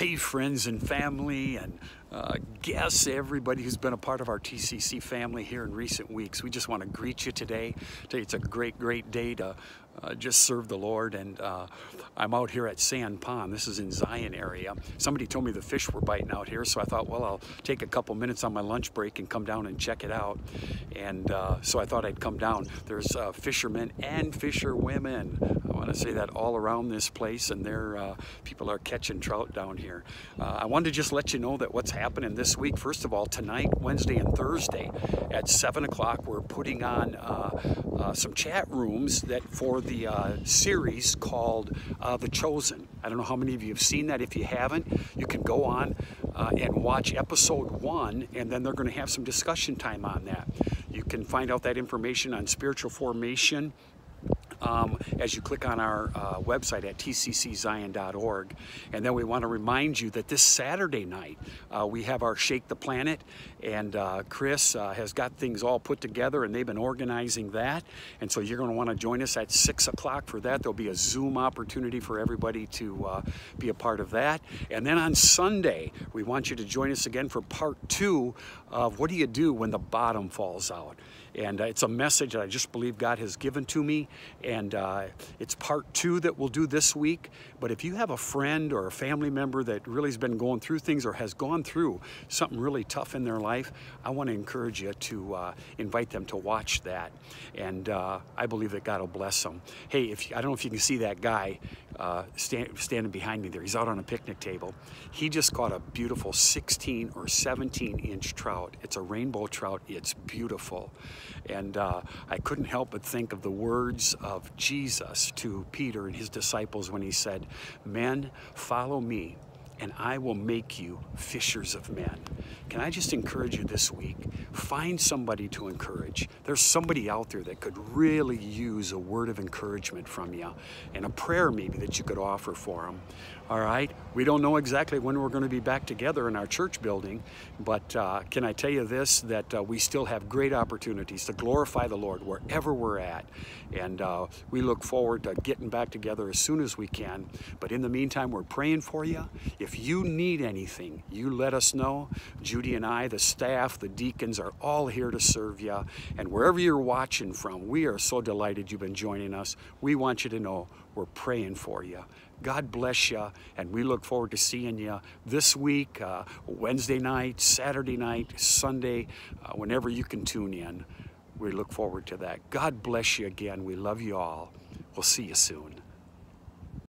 Hey, friends and family, and uh, guests, everybody who's been a part of our TCC family here in recent weeks. We just want to greet you today. Today it's a great, great day to uh, just serve the Lord. And uh, I'm out here at Sand Pond. This is in Zion area. Somebody told me the fish were biting out here, so I thought, well, I'll take a couple minutes on my lunch break and come down and check it out. And uh, so I thought I'd come down. There's uh, fishermen and fisherwomen. I want to say that all around this place, and there uh, people are catching trout down here. Uh, I wanted to just let you know that what's happening this week. First of all, tonight, Wednesday, and Thursday at 7 o'clock, we're putting on some chat rooms that for the uh, series called uh, The Chosen. I don't know how many of you have seen that. If you haven't, you can go on uh, and watch episode one, and then they're going to have some discussion time on that. You can find out that information on spiritual formation um, as you click on our uh, website at tcczion.org. And then we want to remind you that this Saturday night uh, we have our Shake the Planet, and uh, Chris uh, has got things all put together, and they've been organizing that. And so you're going to want to join us at 6 o'clock for that. There'll be a Zoom opportunity for everybody to uh, be a part of that. And then on Sunday, we want you to join us again for part two of what do you do when the bottom falls out. And uh, it's a message that I just believe God has given to me. Uh, it's part two that we'll do this week. But if you have a friend or a family member that really has been going through things or has gone through something really tough in their life, I want to encourage you to uh, invite them to watch that. And uh, I believe that God will bless them. Hey, if I don't know if you can see that guy uh, stand, standing behind me there. He's out on a picnic table. He just caught a beautiful 16 or 17 inch trout. It's a rainbow trout. It's beautiful. And uh, I couldn't help but think of the words of Jesus to Peter and his disciples when he said, Men, follow me and I will make you fishers of men. Can I just encourage you this week? Find somebody to encourage. There's somebody out there that could really use a word of encouragement from you and a prayer maybe that you could offer for them. All right? We don't know exactly when we're going to be back together in our church building, but uh, can I tell you this that uh, we still have great opportunities to glorify the Lord wherever we're at. And uh, we look forward to getting back together as soon as we can. But in the meantime, we're praying for you. If you need anything, you let us know. Judy and I, the staff, the deacons are all here to serve you. And wherever you're watching from, we are so delighted you've been joining us. We want you to know we're praying for you. God bless you, and we look forward to seeing you this week, uh, Wednesday night, Saturday night, Sunday, uh, whenever you can tune in. We look forward to that. God bless you again. We love you all. We'll see you soon.